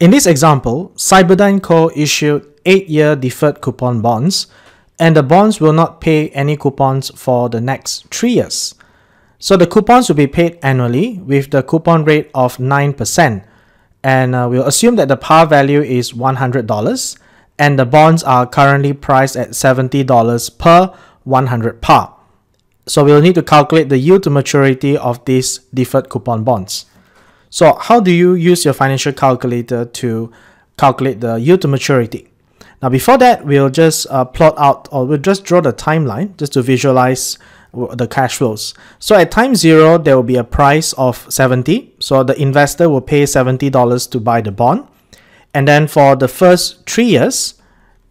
In this example, Cyberdyne Co. issued 8-year deferred coupon bonds, and the bonds will not pay any coupons for the next 3 years. So the coupons will be paid annually with the coupon rate of 9%, and uh, we'll assume that the par value is $100, and the bonds are currently priced at $70 per 100 par. So we'll need to calculate the yield to maturity of these deferred coupon bonds. So how do you use your financial calculator to calculate the yield to maturity? Now before that, we'll just uh, plot out or we'll just draw the timeline just to visualize the cash flows. So at time zero, there will be a price of 70. So the investor will pay $70 to buy the bond. And then for the first three years,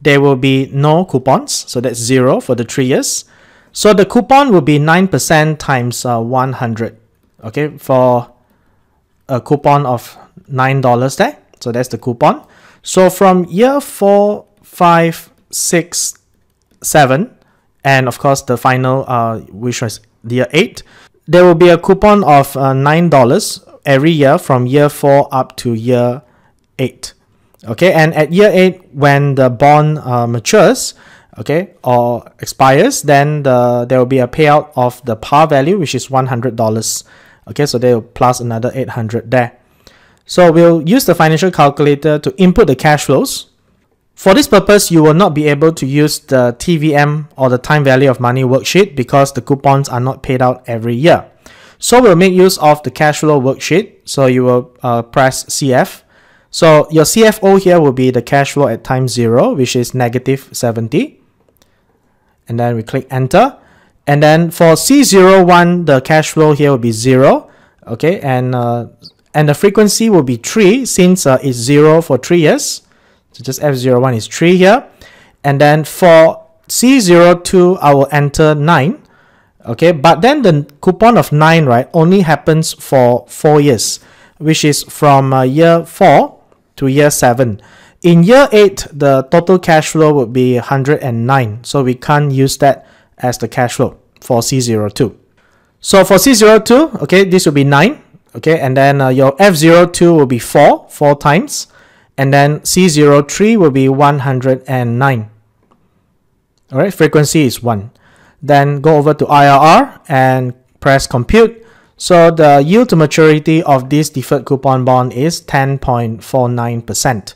there will be no coupons. So that's zero for the three years. So the coupon will be 9% times uh, 100, okay, for a coupon of $9 there. So that's the coupon. So from year 4, 5, 6, 7, and of course the final, uh, which was year 8, there will be a coupon of uh, $9 every year from year 4 up to year 8. Okay, and at year 8, when the bond uh, matures, okay, or expires, then the there will be a payout of the par value, which is $100. Okay, so they will plus another 800 there. So we'll use the financial calculator to input the cash flows. For this purpose, you will not be able to use the TVM or the time value of money worksheet because the coupons are not paid out every year. So we'll make use of the cash flow worksheet. So you will uh, press CF. So your CF0 here will be the cash flow at time zero, which is negative 70 and then we click enter and then for C01 the cash flow here will be 0 okay? And uh, and the frequency will be 3 since uh, it's 0 for 3 years. So just F01 is 3 here. And then for C02 I will enter 9 okay? But then the coupon of 9 right only happens for 4 years which is from uh, year 4 to year 7 in year 8, the total cash flow would be 109, so we can't use that as the cash flow for C02. So for C02, okay, this will be 9, okay, and then uh, your F02 will be 4, 4 times, and then C03 will be 109. Alright, frequency is 1. Then go over to IRR and press compute. So the yield to maturity of this deferred coupon bond is 10.49%.